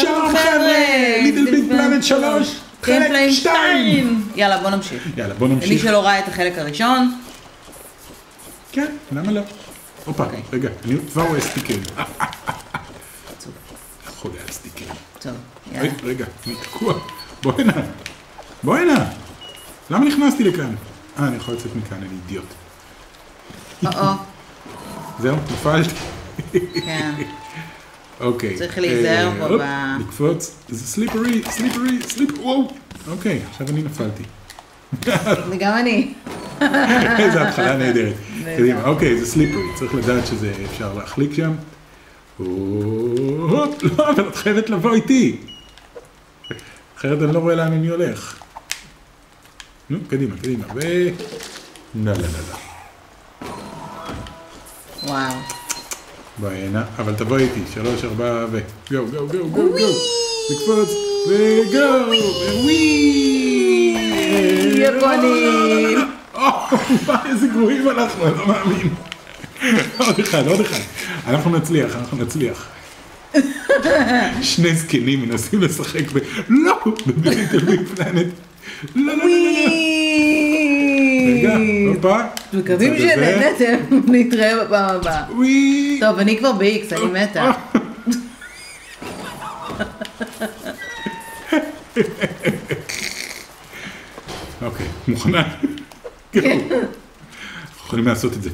שלום חבר'ה, Little Big Planet 3, חלק gameplay 2. יאללה, בוא נמשיך. יאללה, בוא נמשיך. למי שלא ראה את החלק הראשון, כן, למה לא? הופה, אוקיי. רגע, אני כבר רואה סטיקרים. חולה על סטיקרים. טוב, יאללה. רגע, אני תקוע. בוא הנה. בוא הנה. למה נכנסתי לכאן? אה, אני יכול לצאת מכאן, אני אידיוט. או-או, זהו, נפלתי. כן. אוקיי. צריך להיזהר אה, פה ב- לקפוץ. זה סליפרי, סליפרי, סליפ... וואו. אוקיי, עכשיו אני נפלתי. וגם אני. איזה התחלה נהדרת. נהדר. קדימה, אוקיי, זה סליפרי, צריך לדעת שזה אפשר להחליק שם. לא, אבל את חייבת לבוא איתי. אחרת אני לא רואה לאן אני הולך. נו, קדימה, קדימה, ו... לא, לא, לא, לא. וואו. בואי הנה, אבל תבואי איתי, שלוש, ארבע, ו... גו, גו, גו, גו, גו. לקפוץ, וגו, וווי! יפנים. או, וואי, איזה גרועים אנחנו, אני לא מאמין. עוד אחד, עוד אחד. אנחנו נצליח, אנחנו נצליח. שני זקנים מנסים לשחק ב... לא! בליטל ביג פלנט. לא, לא, לא, לא, לא. רגע, הופה. מקווים. שנהנתם, נתראה בפעם הבאה. טוב, אני כבר ב-X, אני מתה. אוקיי, מוכנה? כן. אנחנו יכולים לעשות את זה.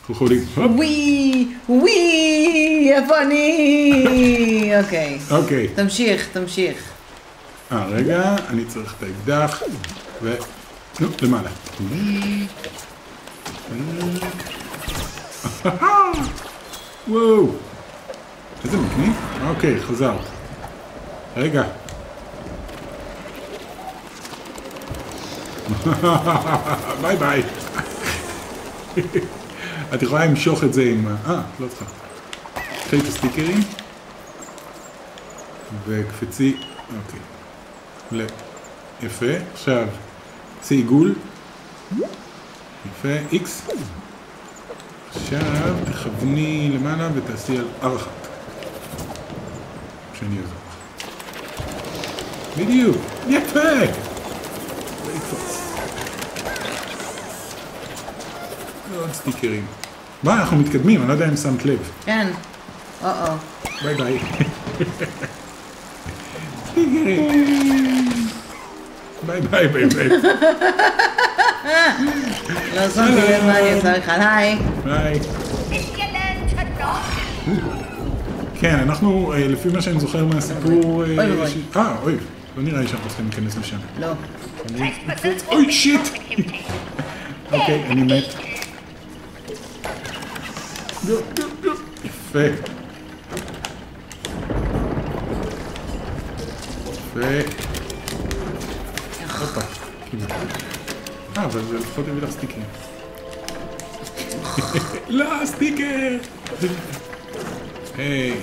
אנחנו יכולים... ווי, ווי, איפה אני? אוקיי. אוקיי. תמשיך, תמשיך. אה, רגע, אני צריך את האקדח, ו... נו, למעלה. וואו. איזה מגניב. אוקיי, חזרת. רגע. ביי ביי. את יכולה למשוך את זה עם... אה, לא צריכה. קחי את הסטיקרים. וקפצי, אוקיי. יפה. עכשיו, עשי עיגול. יפה. איקס. עכשיו, תכווני למעלה ותעשי על R אחת. שאני אעזור. בדיוק. יפה! עוד סטיקרים. מה, אנחנו מתקדמים, אני לא יודע אם שמת לב. כן. או-או. ביי ביי. סטיקרים. ביי ביי ביי ביי. לא שמתי לב מה אני עושה לך. היי. ביי. כן, אנחנו, אה, לפי מה שאני זוכר מהסיפור... אה, אוי ואבוי. אה, אוי, לא נראה לי שאנחנו צריכים להיכנס לשם. לא. אוי, shit! אוקיי, אני מת. יפה. יפה. הופה. אה, אבל זה לפחות הביא לך סטיקר. לא, סטיקר! היי.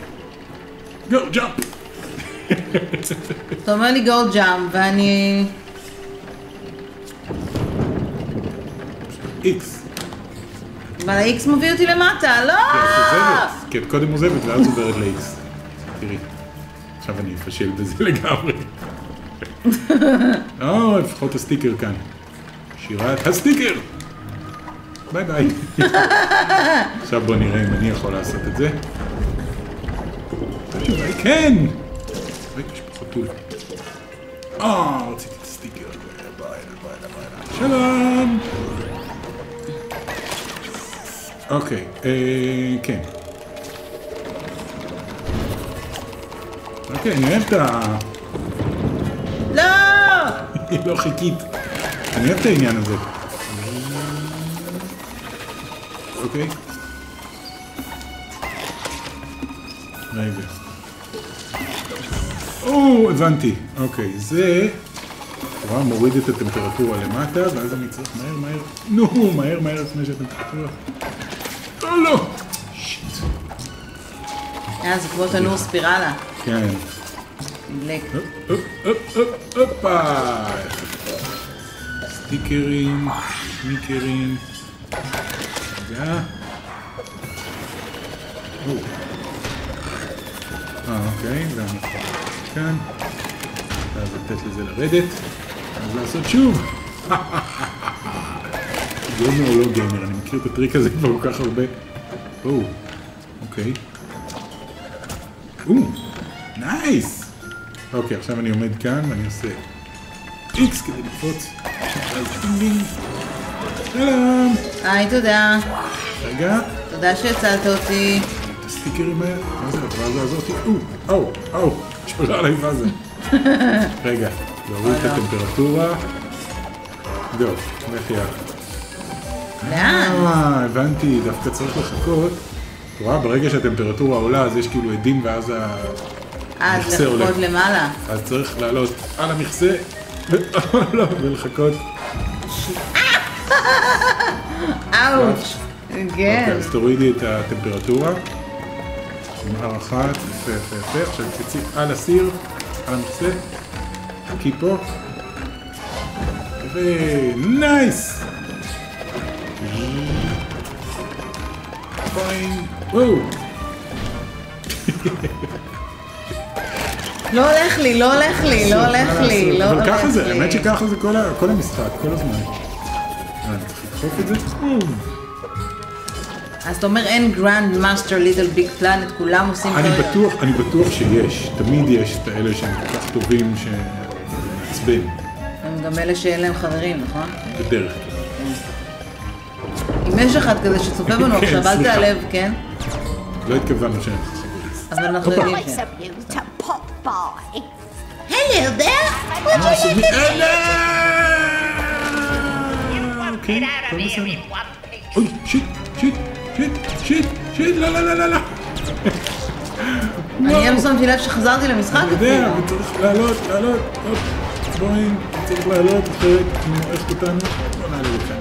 go, jump! אתה אומר לי go jump ואני... X. אבל ה-X מביא אותי למטה, לא! כי את את קודם עוזבת ואז עוברת ל-X. תראי, עכשיו אני אפשל בזה לגמרי. או, לפחות הסטיקר כאן. שיט הסטיקר! bye bye. עכשיו בוא נראה אם אני יכול לעשות את זה. היא כן! רגע, יש פה חתול. אה, רציתי את הסטיקר. bye, bye, bye. שלום! אוקיי, אה, כן. אוקיי, אני אוהב את ה... לא! לא חיכית. אני אוהב את העניין הזה. אוקיי. רגע. או, הבנתי. אוקיי, זה... רואה, מוריד את הטמפרטורה למטה, ואז אני צריך מהר מהר... נו, מהר מהר לפני שהטמפרטורה... לא, לא! שיט. אה, זה כמו תנור ספירלה. כן. דלק. הופ, הופ, הופ, הופ, הופה. סטיקרים, שניקרים. רגע. אה, אוקיי, גם נכון. כאן, ואז לתת לזה לרדת, ואז לעשות שוב. גיימר או לא גיימר, אני מכיר את הטריק הזה כבר כל כך הרבה. או, אוקיי. או, nice! אוקיי, עכשיו אני עומד כאן ואני עושה איקס כדי לקפוץ. אז. שלום. היי, תודה. רגע, תודה שהצלת אותי. את הסטיקרים האלה. מה זה הוואזה הזאתי? או, או, או, שעולה עליי ואזה. רגע, להוריד את הטמפרטורה. זהו, לך יחד. לאן? אה, הבנתי, דווקא צריך לחכות. את רואה, ברגע שהטמפרטורה עולה, אז יש כאילו עדים ואז ה... אז מכסה עולה. לחכות למעלה. אז צריך לעלות על המכסה, לא, ולחכות. אאוץ'. אוקיי, כן. אז תורידי את הטמפרטורה. הר אחת, יפה יפה יפה. עכשיו תצאי על הסיר, על המכסה. חכי פה. יפה, נייס! Fine, וואו. לא הולך לי, לא הולך לי, לא הולך לי? לא אבל הולך לי. ככה זה, האמת שככה זה כל המשחק, כל הזמן. אה, אני צריך לדחוף את זה? אז אתה אומר אין grand master ליטל ביג פלנט, כולם עושים אני. בטוח, אני בטוח שיש, תמיד יש את האלה שהם כל כך טובים שזה מעצבן, הם גם אלה שאין להם חברים, נכון? בדרך כלל. אם יש אחד כזה שצופה בנו כן, עכשיו, אל. תיעלב, כן? לא התכוונו חושב אבל אנחנו יודעים ש... you to. Hello there! What אוקיי, הכל בסדר. אוי, שיט, שיט, שיט, שיט, שיט, לא, לא, לא, לא, לא. אני גם שמתי לב שחזרתי למשחק אני יודע, אפילו. וצריך לעלות, לעלות, הופ, בואי, צריך לעלות, אחרת היא מועכת אותנו. בוא נעלה לכאן.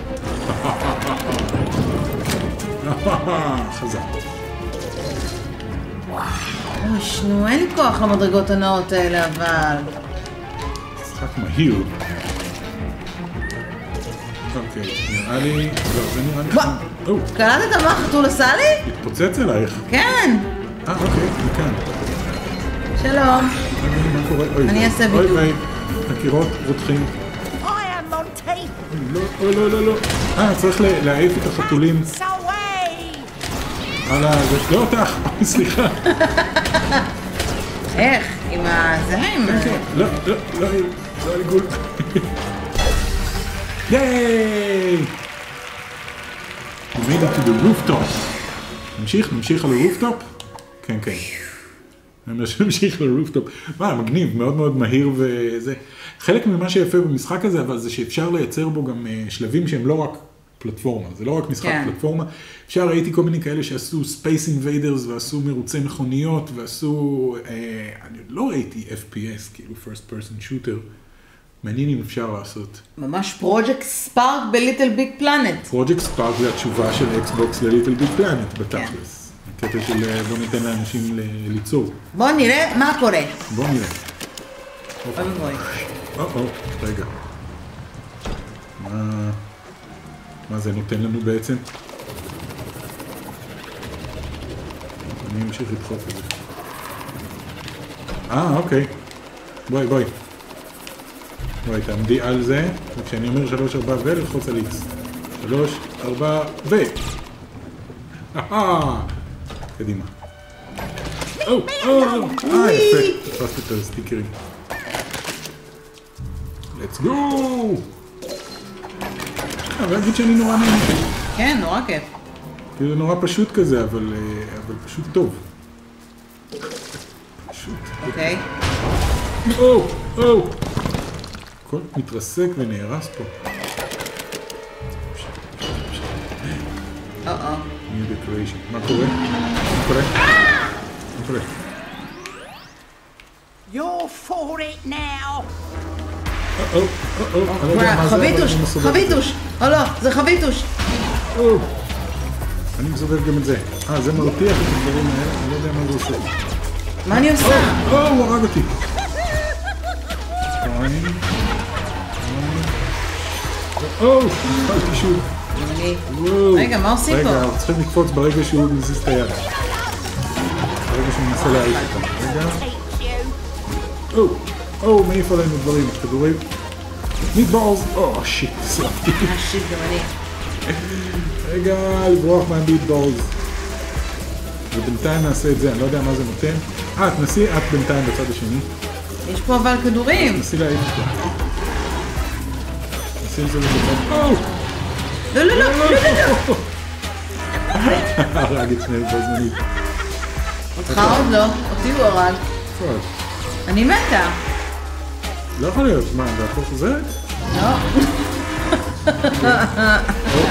חזק. אוי, נו, אין לי כוח למדרגות הנאות האלה, אבל... משחק מהיר. אוקיי, נראה לי... לא, זה נראה לי... מה? קלטת מה החתול עשה לי? התפוצץ עלייך. כן. אה, אוקיי, מכאן. שלום. רגע, מה קורה? אוי, אני אעשה אוי, בידוד. אוי, הקירות רותחים. לא, אוי, לא, לא, לא. אה, צריך להעיף את החתולים. על ה... זה לא אותך, אוי, סליחה. איך? עם הזה? עם... כן, לא, לא, לא, לא היה לי גול. ייי! We made it to the rooftop. נמשיך? נמשיך על ה rooftop? כן, כן. נמשיך ל rooftop. מה, מגניב, מאוד מאוד מהיר וזה. חלק ממה שיפה במשחק הזה, אבל זה שאפשר לייצר בו גם אה, שלבים שהם לא רק פלטפורמה, זה לא רק משחק כן. פלטפורמה. אפשר, ראיתי כל מיני כאלה שעשו Space Invaders ועשו מרוצי מכוניות ועשו, אה, אני לא ראיתי FPS, כאילו First Person Shooter. מעניין אם אפשר לעשות. ממש פרויקט Spark ב Little Big Planet. פרויקט Spark זה התשובה של Xbox ל Little Big Planet בתכלס. הקטע של אה, בוא ניתן לאנשים ליצור. בוא נראה מה קורה. בוא נראה. אוי ואבוי. או-או, רגע. מה... מה זה נותן לנו בעצם? אני אמשיך לדחוף את זה. אה, אוקיי. בואי, בואי. בואי, תעמדי על זה, וכשאני אומר שלוש, ארבע ו, ללחוץ על איקס. שלוש, ארבע ו... אהה! קדימה. או, או, אה, יפה. תפסת את הסטיקרים. let's go! אה, אבל אגיד שאני נורא נהנה. כן, נורא כיף. כאילו זה נורא פשוט כזה, אבל, אה, אבל פשוט טוב. פשוט. אוקיי. או, או! הכל מתרסק ונהרס פה. או-או. new decoration. מה קורה? מה קורה? מה קורה? You're for it now. חביתוש. חביתוש. או לא, זה חביתוש. אני מסובב גם את זה. אה, זה מרתיח את הדברים האלה, אני לא יודע מה זה עושה. מה אני עושה? או, הוא הרג אותי. שתיים. או, נפלתי שוב. אני- וואו. רגע, מה עושים רגע, פה? אנחנו צריכים לקפוץ ברגע שהוא מזיז את היד. ברגע שהוא מנסה להעיף אותם. רגע. או, או, מעיף עלינו דברים, כדורים. מיטבולס, או, שיט, שרפתי. אה, שיט, גם אני. רגע, לברוח מהמיטבולס. ובינתיים נעשה את זה, אני לא יודע מה זה נותן. אה, תנסי את בינתיים בצד השני. יש פה אבל כדורים. תנסי להעיף אותו. תנסי את זה לבצד. או! לא, לא, לא, לא, לא. הרג את שניהם בו זמנית. אותך עוד לא, אותי הוא הרג. אני מתה. לא יכול להיות, מה, זה הכל חוזרת? לא.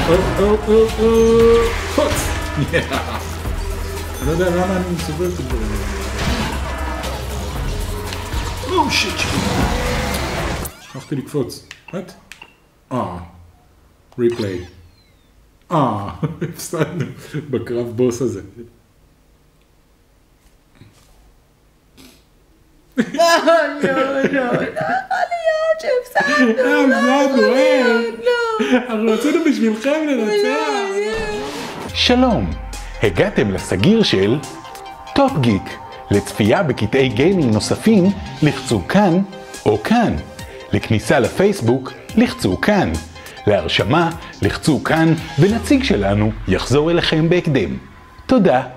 או, או, או, או, קוץ! אני לא יודע למה אני מסובב את הדברים האלה. או, שיט, שיט. שכחתי לקפוץ. what? אה. ריפליי. אה, הפסדנו בקרב בוס הזה. לא, לא, לא, לא יכול להיות שהפסדנו. הפסדנו. לא. אנחנו רצינו בשבילכם לנצח. שלום, הגעתם לסגיר של Top Geek. לצפייה בקטעי גיימינג נוספים, לחצו כאן או כאן. לכניסה לפייסבוק, לחצו כאן. להרשמה, לחצו כאן, ונציג שלנו יחזור אליכם בהקדם. תודה.